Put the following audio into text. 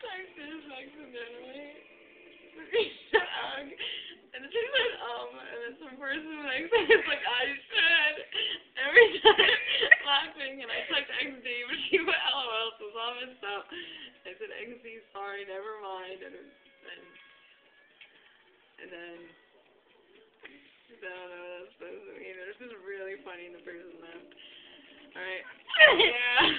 Talk to the fucks and then And she said, um, and then some person next to it's like, I should. Every time laughing, and I typed XD, but she put LOL, so it's all messed up. I said, XD, sorry, never mind. And, and, and then. I don't know what that's supposed to mean. It's just really funny, and the person left. Alright. yeah.